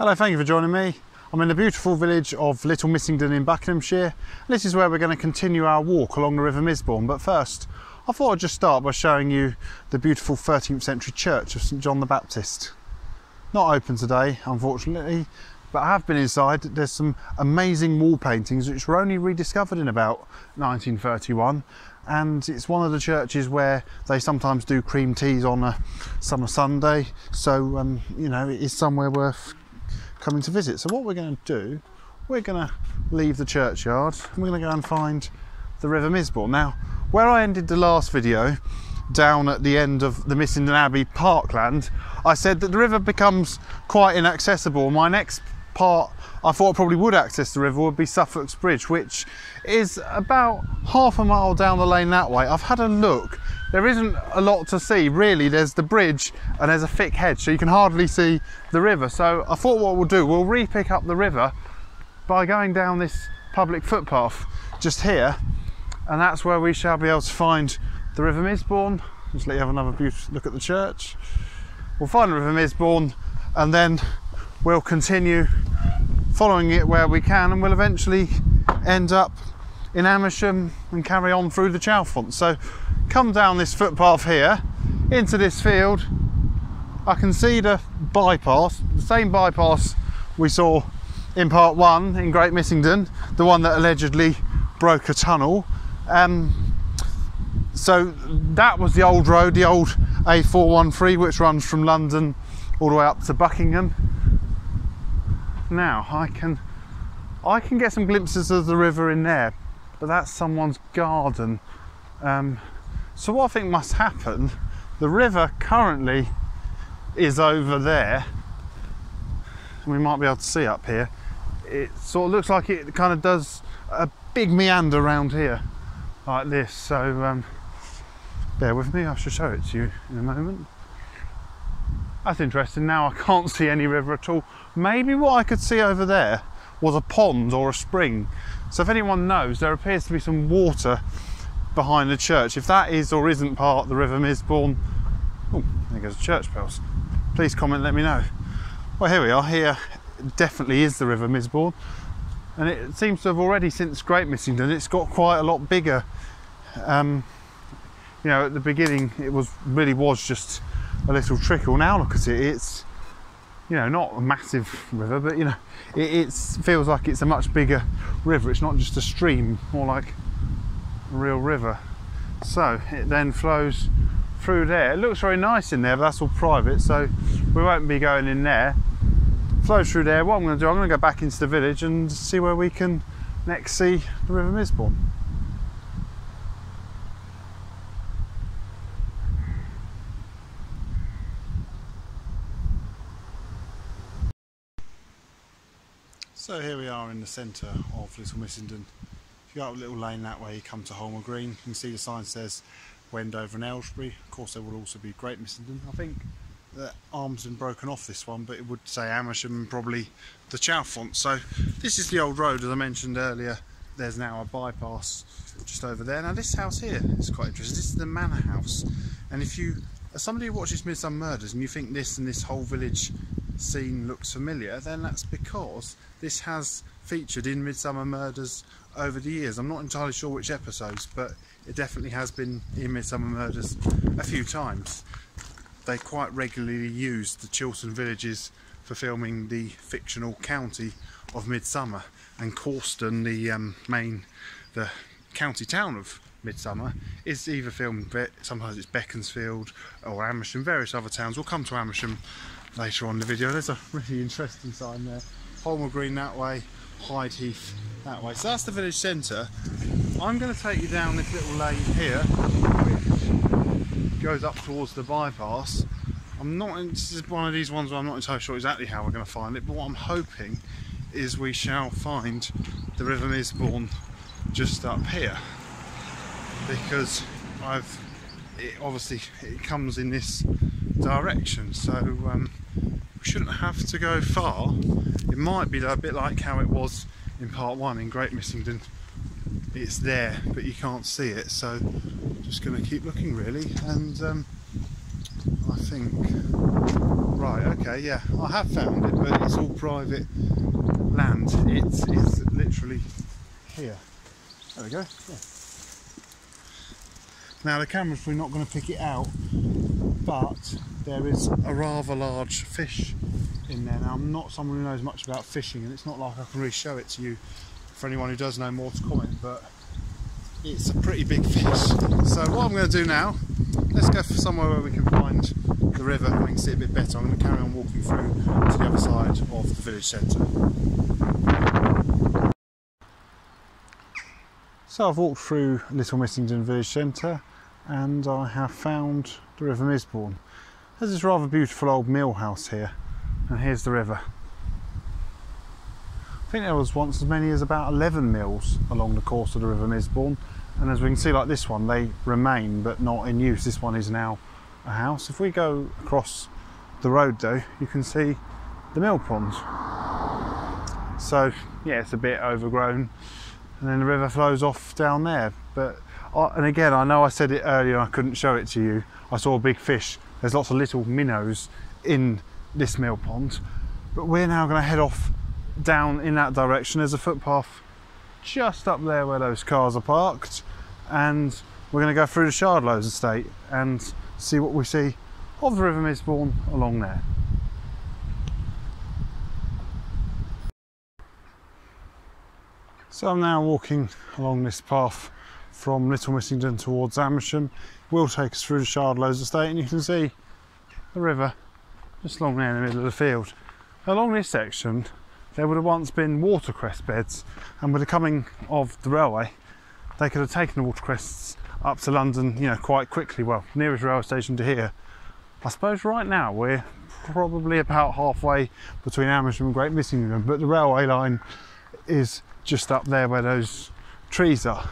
Hello, thank you for joining me. I'm in the beautiful village of Little Missenden in Buckinghamshire. This is where we're going to continue our walk along the River Misbourne. But first, I thought I'd just start by showing you the beautiful 13th century church of St John the Baptist. Not open today, unfortunately, but I have been inside. There's some amazing wall paintings which were only rediscovered in about 1931 and it's one of the churches where they sometimes do cream teas on a summer Sunday. So um, you know it is somewhere worth coming to visit. So what we're going to do, we're going to leave the churchyard and we're going to go and find the River Misbourne. Now, where I ended the last video, down at the end of the Missenden Abbey parkland, I said that the river becomes quite inaccessible. My next part I thought I probably would access the river would be Suffolk's Bridge, which is about half a mile down the lane that way. I've had a look. There isn't a lot to see, really. There's the bridge and there's a thick hedge, so you can hardly see the river. So I thought what we'll do, we'll re-pick up the river by going down this public footpath just here, and that's where we shall be able to find the River Misbourne. Just let you have another beautiful look at the church. We'll find the River Misbourne and then we'll continue following it where we can and we'll eventually end up in Amersham and carry on through the Chalfont. So come down this footpath here into this field. I can see the bypass, the same bypass we saw in part one in Great Missenden, the one that allegedly broke a tunnel. Um, so that was the old road, the old A413, which runs from London all the way up to Buckingham now I can I can get some glimpses of the river in there but that's someone's garden um, so what I think must happen the river currently is over there we might be able to see up here it sort of looks like it kind of does a big meander around here like this so um, bear with me I shall show it to you in a moment that's interesting. Now I can't see any river at all. Maybe what I could see over there was a pond or a spring. So if anyone knows, there appears to be some water behind the church. If that is or isn't part of the River Misbourne, oh, there goes the church bells. Please comment, let me know. Well, here we are. Here definitely is the River Misbourne. And it seems to have already, since Great Missenden, it's got quite a lot bigger. Um, you know, at the beginning, it was really was just a little trickle. Now look at it, it's you know not a massive river, but you know it feels like it's a much bigger river. It's not just a stream, more like real river. So it then flows through there. It looks very nice in there, but that's all private, so we won't be going in there. Flows through there. What I'm going to do, I'm going to go back into the village and see where we can next see the River Misbourne. So here we are in the centre of Little Missenden. If you go up a little lane that way, you come to Holmer Green. You can see the sign says Wendover and Aylesbury. Of course, there will also be Great Missenden. I think the arm's been broken off this one, but it would say Amersham and probably the Chalfont. So this is the old road, as I mentioned earlier. There's now a bypass just over there. Now this house here is quite interesting. This is the manor house, and if you, as somebody who watches Midsomer Murders, and you think this and this whole village scene looks familiar, then that's because this has featured in Midsomer Murders over the years. I'm not entirely sure which episodes, but it definitely has been in Midsomer Murders a few times. They quite regularly use the Chiltern villages for filming the fictional county of Midsomer and Causton, the um, main, the county town of Midsomer is either filmed, sometimes it's Beaconsfield or Amersham, various other towns. We'll come to Amersham later on in the video. There's a really interesting sign there. Holmer Green that way, Hyde Heath that way. So that's the village centre. I'm going to take you down this little lane here, which goes up towards the bypass. I'm not, this is one of these ones where I'm not entirely sure exactly how we're going to find it, but what I'm hoping is we shall find the River Misbourne just up here. Because I've, it obviously, it comes in this direction, so um, we shouldn't have to go far. It might be a bit like how it was in part one in Great Missenden. It's there, but you can't see it, so just going to keep looking really and um, I think. Right, okay, yeah, I have found it, but it's all private land. It's, it's literally here. There we go. Yeah. Now the camera's probably not going to pick it out, but there is a rather large fish in there. Now I'm not someone who knows much about fishing, and it's not like I can really show it to you. For anyone who does know more to comment, but it's a pretty big fish. So what I'm going to do now, let's go somewhere where we can find the river and we can see it a bit better. I'm going to carry on walking through to the other side of the village centre. So I've walked through Little Missenden village centre and I have found the River Misbourne. There's this rather beautiful old mill house here and here's the river. I think there was once as many as about 11 mills along the course of the River Misbourne and as we can see like this one they remain but not in use. This one is now a house. If we go across the road though you can see the mill pond. So yeah it's a bit overgrown and then the river flows off down there. But and again, I know I said it earlier, I couldn't show it to you. I saw a big fish. There's lots of little minnows in this mill pond, but we're now going to head off down in that direction. There's a footpath just up there where those cars are parked, and we're going to go through the Shardeloes estate and see what we see of the River Misbourne along there. So I'm now walking along this path from Little Missenden towards Amersham. Will take us through the Shardeloes estate and you can see the river just along there in the middle of the field. Along this section there would have once been watercress beds and with the coming of the railway they could have taken the watercresses up to London you know quite quickly well nearest railway station to here I suppose right now we're probably about halfway between Amersham and Great Missenden but the railway line is just up there where those trees are.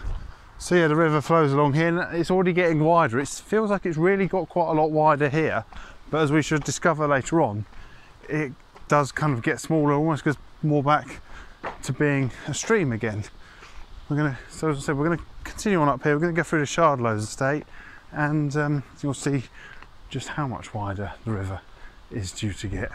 So yeah, the river flows along here and it's already getting wider. It feels like it's really got quite a lot wider here, but as we should discover later on, it does kind of get smaller, almost goes more back to being a stream again. We're gonna, so as I said, we're gonna continue on up here. We're gonna go through the Shardeloes estate and um, you'll see just how much wider the river is due to get.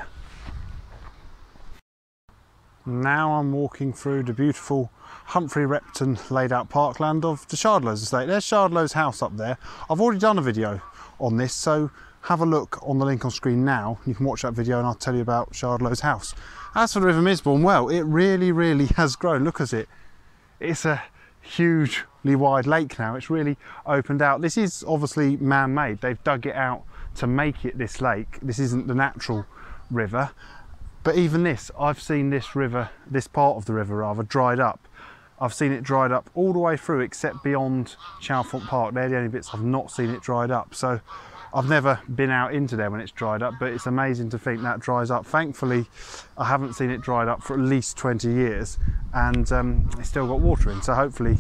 Now I'm walking through the beautiful Humphrey Repton laid out parkland of the Shardeloes estate. There's Shardeloes house up there. I've already done a video on this, so have a look on the link on screen now. You can watch that video and I'll tell you about Shardeloes house. As for the River Misbourne, well, it really, really has grown. Look at it. It's a hugely wide lake now. It's really opened out. This is obviously man-made. They've dug it out to make it this lake. This isn't the natural river. But even this, I've seen this river, this part of the river rather, dried up. I've seen it dried up all the way through except beyond Chalfont Park. They're the only bits I've not seen it dried up. So I've never been out into there when it's dried up, but it's amazing to think that dries up. Thankfully, I haven't seen it dried up for at least 20 years and um, it's still got water in. So hopefully,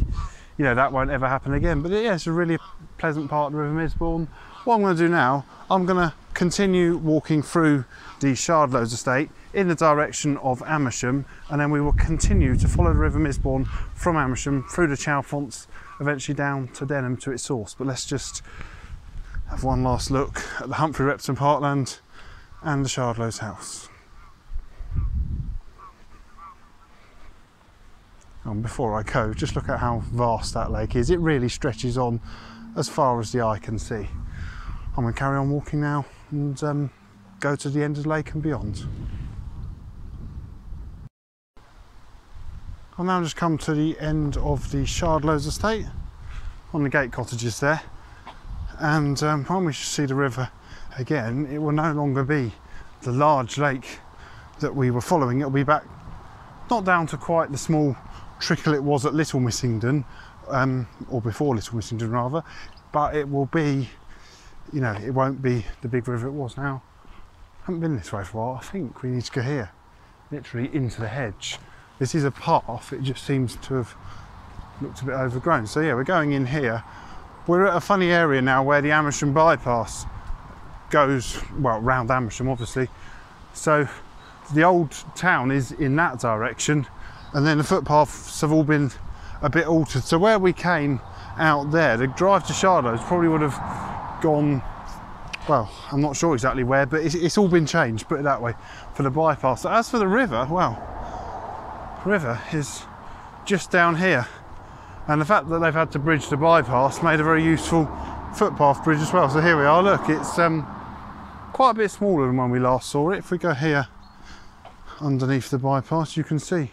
you know, that won't ever happen again. But yeah, it's a really pleasant part of the River Misbourne. What I'm to do now, I'm going to continue walking through the Shardeloes estate in the direction of Amersham and then we will continue to follow the River Misbourne from Amersham through the Chalfonts, eventually down to Denham to its source. But let's just have one last look at the Humphrey Repton Parkland and the Shardeloes house. And before I go, just look at how vast that lake is. It really stretches on as far as the eye can see. I'm going to carry on walking now and um, go to the end of the lake and beyond. I've now just come to the end of the Shardeloes estate on the gate cottages there and um, when we see the river again it will no longer be the large lake that we were following it'll be back not down to quite the small trickle it was at Little Missenden um, or before Little Missenden rather but it will be you know it won't be the big river it was now I haven't been this way for a while I think we need to go here literally into the hedge this is a path, it just seems to have looked a bit overgrown. So yeah, we're going in here. We're at a funny area now where the Amersham bypass goes, well, round Amersham obviously. So the old town is in that direction and then the footpaths have all been a bit altered. So where we came out there, the drive to Shardeloes probably would have gone well, I'm not sure exactly where, but it's, it's all been changed, put it that way, for the bypass. So as for the river, well, the river is just down here. And the fact that they've had to bridge the bypass made a very useful footpath bridge as well. So here we are, look, it's um, quite a bit smaller than when we last saw it. If we go here underneath the bypass, you can see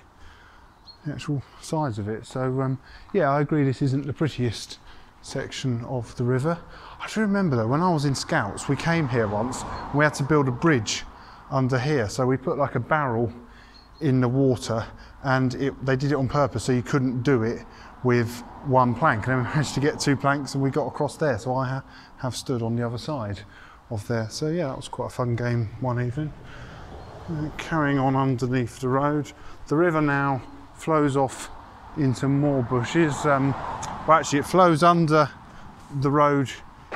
the actual size of it. So um, yeah, I agree this isn't the prettiest section of the river. I do remember though, when I was in Scouts, we came here once, we had to build a bridge under here. So we put like a barrel in the water and it, they did it on purpose so you couldn't do it with one plank. And then we managed to get two planks and we got across there. So I ha have stood on the other side of there. So yeah, that was quite a fun game one evening. Uh, carrying on underneath the road. The river now flows off into more bushes. Um, well, actually, it flows under the road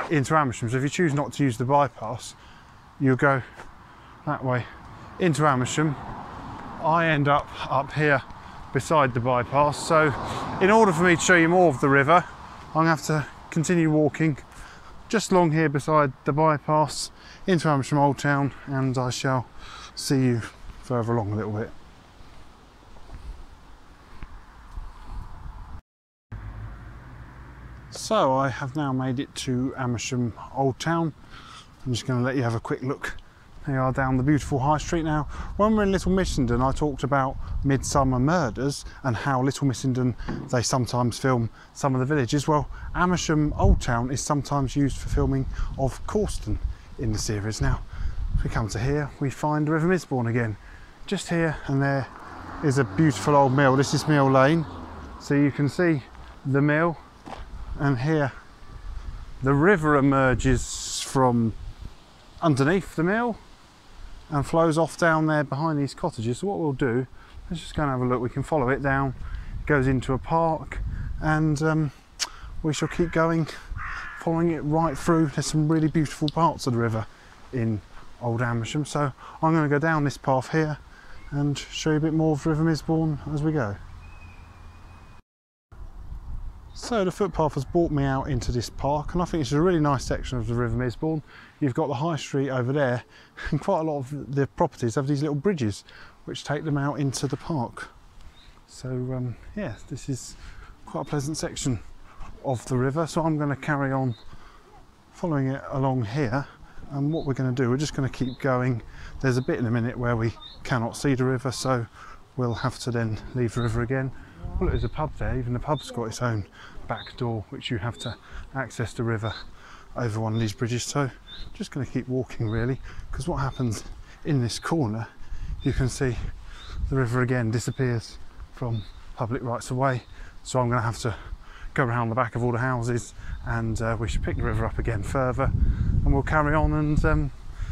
into Amersham. So if you choose not to use the bypass, you'll go that way into Amersham. I end up up here beside the bypass. So in order for me to show you more of the river, I'm gonna have to continue walking just along here beside the bypass into Amersham Old Town and I shall see you further along a little bit. So I have now made it to Amersham Old Town. I'm just going to let you have a quick look. They are down the beautiful High Street now. When we are in Little Missenden, I talked about Midsomer Murders and how Little Missenden they sometimes film some of the villages. Well, Amersham Old Town is sometimes used for filming of Causton in the series. Now, if we come to here, we find the River Misbourne again. Just here and there is a beautiful old mill. This is Mill Lane. So you can see the mill and here the river emerges from underneath the mill and flows off down there behind these cottages. So what we'll do, let's just go and have a look. We can follow it down, it goes into a park and um, we shall keep going, following it right through. There's some really beautiful parts of the river in Old Amersham. So I'm going to go down this path here and show you a bit more of River Misbourne as we go. So the footpath has brought me out into this park and I think it's a really nice section of the River Misbourne. You've got the high street over there and quite a lot of the properties have these little bridges which take them out into the park. So um, yeah, this is quite a pleasant section of the river. So I'm going to carry on following it along here and what we're going to do, we're just going to keep going. There's a bit in a minute where we cannot see the river so we'll have to then leave the river again well, there's a pub there. Even the pub's got its own back door, which you have to access the river over one of these bridges. So, just going to keep walking really, because what happens in this corner, you can see the river again disappears from public rights of way. So, I'm going to have to go around the back of all the houses, and uh, we should pick the river up again further, and we'll carry on and um,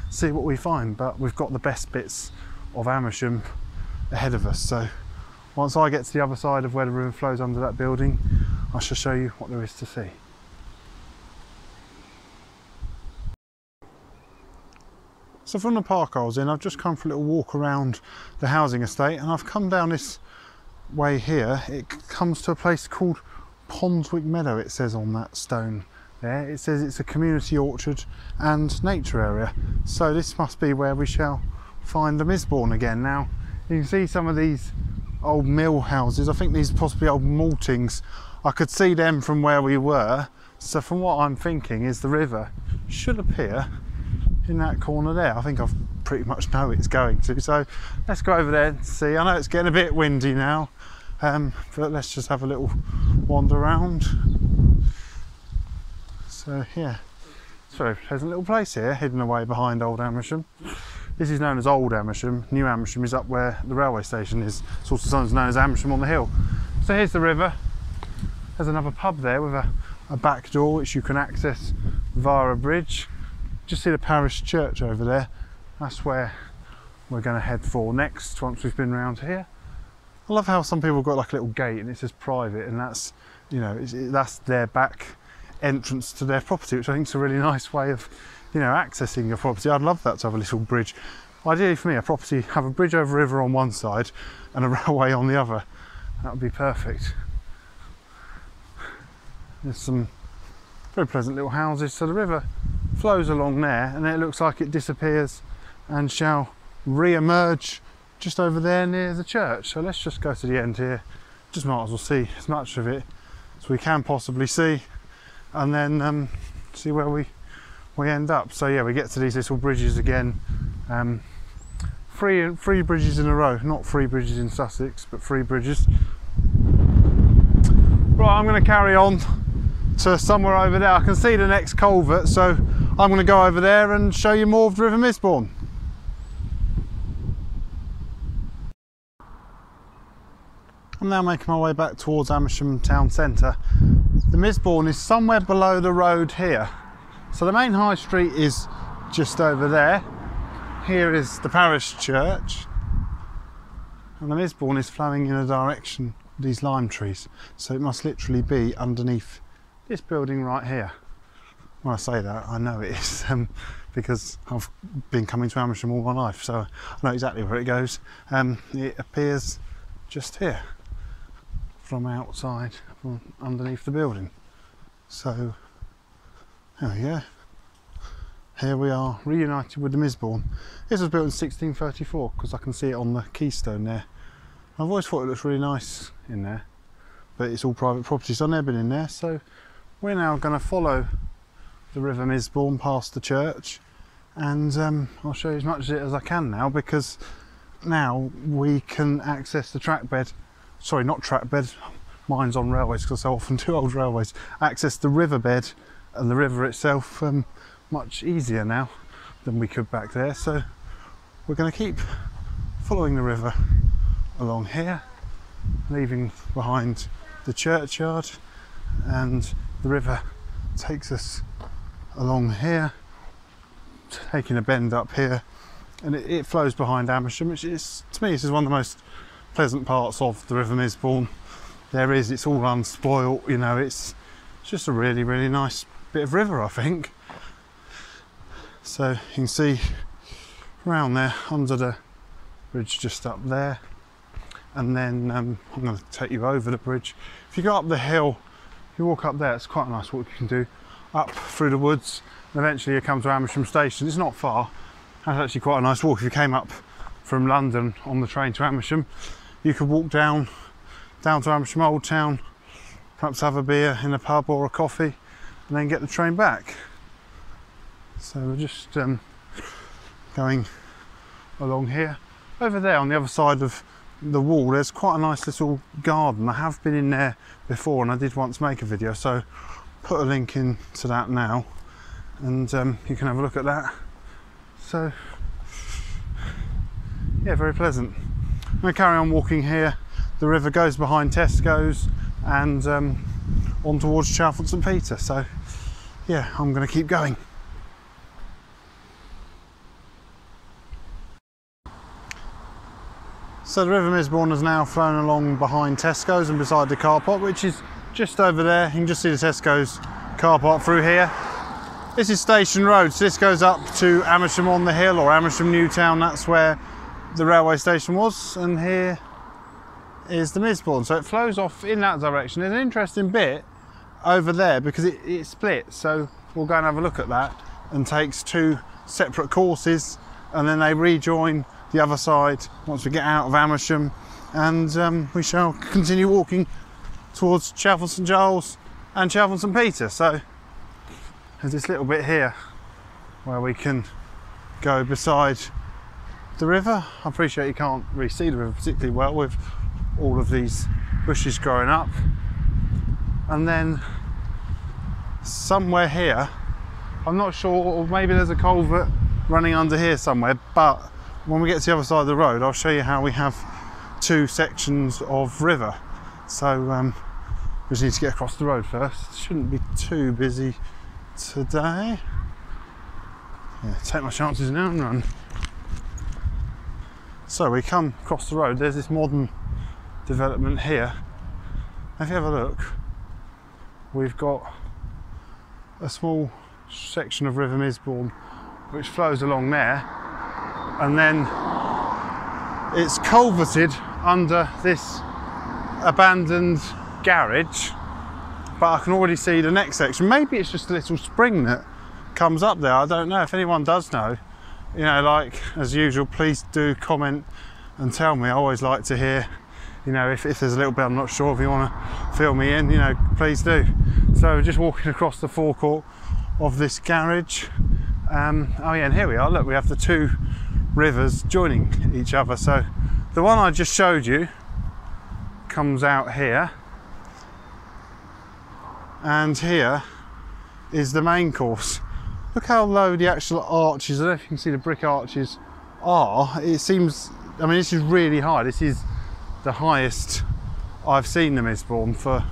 see what we find. But we've got the best bits of Amersham ahead of us, so once I get to the other side of where the river flows under that building, I shall show you what there is to see. So from the park I was in, I've just come for a little walk around the housing estate and I've come down this way here. It comes to a place called Ponswick Meadow, it says on that stone there. It says it's a community orchard and nature area. So this must be where we shall find the Misbourne again. Now, you can see some of these old mill houses. I think these are possibly old maltings. I could see them from where we were. So from what I'm thinking is the river should appear in that corner there. I think I've pretty much know it's going to. So let's go over there and see. I know it's getting a bit windy now, um, but let's just have a little wander around. So yeah, it's a very pleasant little place here, hidden away behind Old Amersham. This is known as Old Amersham. New Amersham is up where the railway station is. It's also sometimes known as Amersham on the Hill. So here's the river. There's another pub there with a, a back door which you can access via a bridge. Just see the parish church over there. That's where we're going to head for next once we've been around here. I love how some people got like a little gate and it says private and that's, you know, that's their back entrance to their property, which I think is a really nice way of you know, accessing your property. I'd love that to have a little bridge. Ideally for me, a property have a bridge over river on one side and a railway on the other. That would be perfect. There's some very pleasant little houses. So the river flows along there and it looks like it disappears and shall re-emerge just over there near the church. So let's just go to the end here. Just might as well see as much of it as we can possibly see and then um, see where we we end up. So yeah, we get to these little bridges again. Um, three, three bridges in a row, not three bridges in Sussex, but three bridges. Right, I'm going to carry on to somewhere over there. I can see the next culvert, so I'm going to go over there and show you more of the River Misbourne. I'm now making my way back towards Amersham town centre. The Misbourne is somewhere below the road here. So the main high street is just over there. Here is the parish church. And the Misbourne is flowing in a direction of these lime trees. So it must literally be underneath this building right here. When I say that, I know it is um, because I've been coming to Amersham all my life, so I know exactly where it goes. Um, it appears just here from outside, from underneath the building. So, we go. Here we are, reunited with the Misbourne. This was built in 1634 because I can see it on the keystone there. I've always thought it looks really nice in there, but it's all private property, so I've never been in there. So we're now going to follow the River Misbourne past the church, and um, I'll show you as much of it as I can now because now we can access the track bed sorry, not track bed, mine's on railways because I so often do old railways, access the riverbed and the river itself um, much easier now than we could back there. So we're going to keep following the river along here, leaving behind the churchyard, and the river takes us along here, taking a bend up here, and it, it flows behind Amersham, which is to me this is one of the most pleasant parts of the River Misbourne there is. It's all unspoilt, you know, it's, it's just a really, really nice bit of river, I think. So you can see around there under the bridge just up there. And then um, I'm going to take you over the bridge. If you go up the hill, you walk up there, it's quite a nice walk you can do. Up through the woods, and eventually you come to Amersham Station. It's not far. That's actually quite a nice walk if you came up from London on the train to Amersham you could walk down down to Amersham Old Town, perhaps have a beer in a pub or a coffee, and then get the train back. So we're just um, going along here. Over there on the other side of the wall, there's quite a nice little garden. I have been in there before, and I did once make a video, so put a link in to that now, and um, you can have a look at that. So, yeah, very pleasant. I'm to carry on walking here. The river goes behind Tesco's and um, on towards Chalfont St Peter. So, yeah, I'm going to keep going. So the River Misbourne has now flown along behind Tesco's and beside the car park, which is just over there. You can just see the Tesco's car park through here. This is Station Road, so this goes up to Amersham on the Hill or Amersham Newtown. That's where the railway station was, and here is the Misbourne. So it flows off in that direction. There's an interesting bit over there because it, it splits. So we'll go and have a look at that and takes two separate courses and then they rejoin the other side once we get out of Amersham and um, we shall continue walking towards Chalfont St Giles and Chalfont St Peter. So there's this little bit here where we can go beside the river. I appreciate you can't really see the river particularly well with all of these bushes growing up. And then somewhere here, I'm not sure, or maybe there's a culvert running under here somewhere, but when we get to the other side of the road, I'll show you how we have two sections of river. So um, we just need to get across the road first. Shouldn't be too busy today. Yeah, take my chances now and run. So we come across the road, there's this modern development here. If you have a look, we've got a small section of River Misbourne which flows along there and then it's culverted under this abandoned garage but I can already see the next section maybe it's just a little spring that comes up there. I don't know if anyone does know. You know, like as usual, please do comment and tell me. I always like to hear, you know, if, if there's a little bit I'm not sure if you want to fill me in, you know, please do. So just walking across the forecourt of this garage. Um, oh yeah, and here we are. Look, we have the two rivers joining each other. So the one I just showed you comes out here, and here is the main course. Look how low the actual arches, I don't know if you can see the brick arches are. It seems, I mean, this is really high. This is the highest I've seen the Misbourne for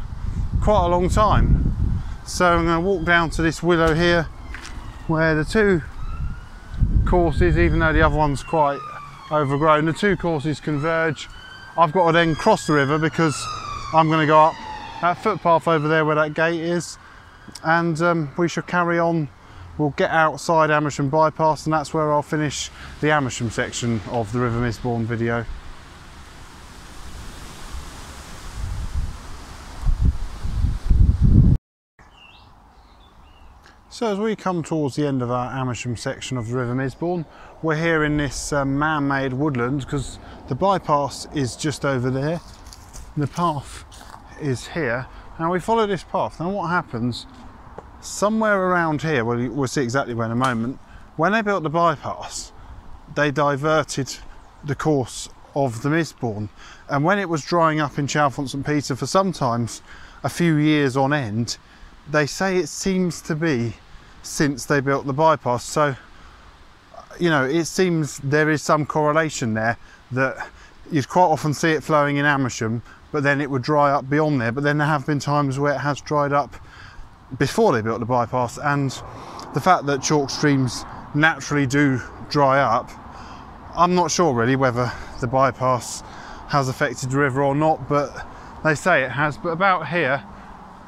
quite a long time. So I'm going to walk down to this willow here where the two courses, even though the other one's quite overgrown, the two courses converge. I've got to then cross the river because I'm going to go up that footpath over there where that gate is and um, we shall carry on we'll get outside Amersham bypass and that's where I'll finish the Amersham section of the River Misbourne video. So as we come towards the end of our Amersham section of the River Misbourne, we're here in this um, man-made woodland because the bypass is just over there. The path is here. Now we follow this path. Now what happens somewhere around here, well, we'll see exactly where in a moment, when they built the bypass, they diverted the course of the Misbourne. And when it was drying up in Chalfont St Peter for sometimes a few years on end, they say it seems to be since they built the bypass. So, you know, it seems there is some correlation there that you'd quite often see it flowing in Amersham, but then it would dry up beyond there. But then there have been times where it has dried up before they built the bypass and the fact that chalk streams naturally do dry up I'm not sure really whether the bypass has affected the river or not but they say it has but about here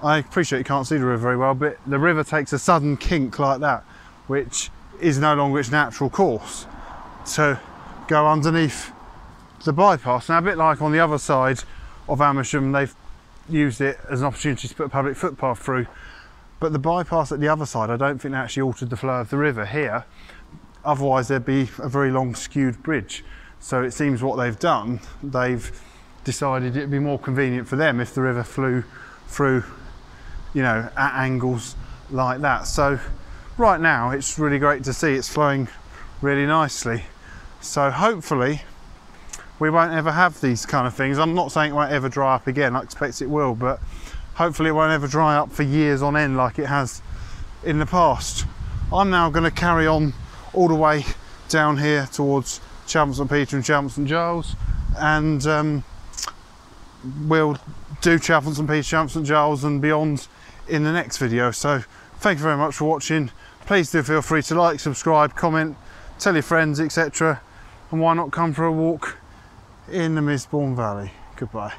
I appreciate you can't see the river very well but the river takes a sudden kink like that which is no longer its natural course to go underneath the bypass now a bit like on the other side of Amersham they've used it as an opportunity to put a public footpath through but the bypass at the other side, I don't think they actually altered the flow of the river here. Otherwise there'd be a very long skewed bridge. So it seems what they've done, they've decided it'd be more convenient for them if the river flew through, you know, at angles like that. So right now it's really great to see it's flowing really nicely. So hopefully we won't ever have these kind of things. I'm not saying it won't ever dry up again, I expect it will, but hopefully it won't ever dry up for years on end like it has in the past. I'm now going to carry on all the way down here towards St Peter and St Giles and um, we'll do St Peter, St Giles and beyond in the next video. So thank you very much for watching. Please do feel free to like, subscribe, comment, tell your friends, etc. And why not come for a walk in the Misbourne Valley. Goodbye.